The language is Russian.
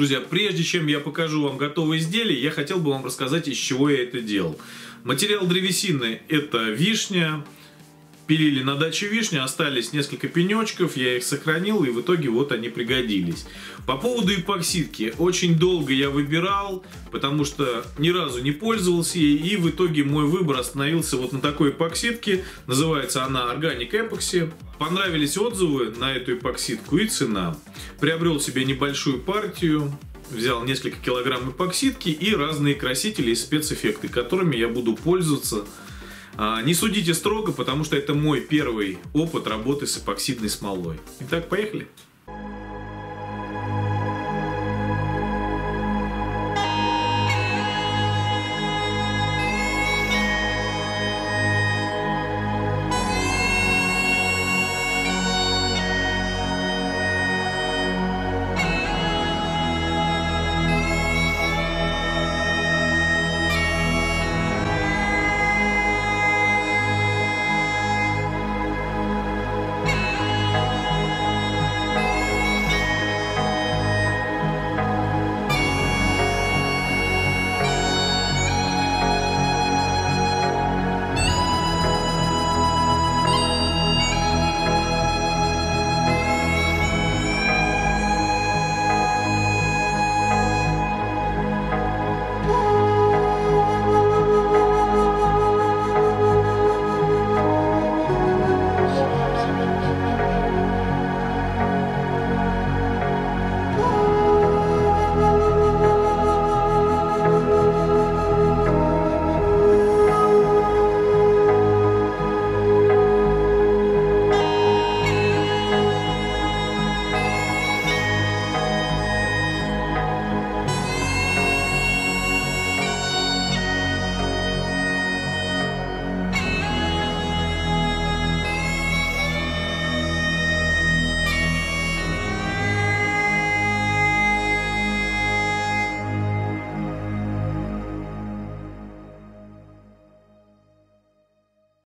друзья, прежде чем я покажу вам готовое изделие, я хотел бы вам рассказать, из чего я это делал. Материал древесины это вишня, пилили на даче вишни, остались несколько пенечков, я их сохранил, и в итоге вот они пригодились. По поводу эпоксидки, очень долго я выбирал, потому что ни разу не пользовался ей, и в итоге мой выбор остановился вот на такой эпоксидке, называется она Organic Epoxy. Понравились отзывы на эту эпоксидку и цена. Приобрел себе небольшую партию, взял несколько килограмм эпоксидки и разные красители и спецэффекты, которыми я буду пользоваться не судите строго, потому что это мой первый опыт работы с эпоксидной смолой. Итак, поехали.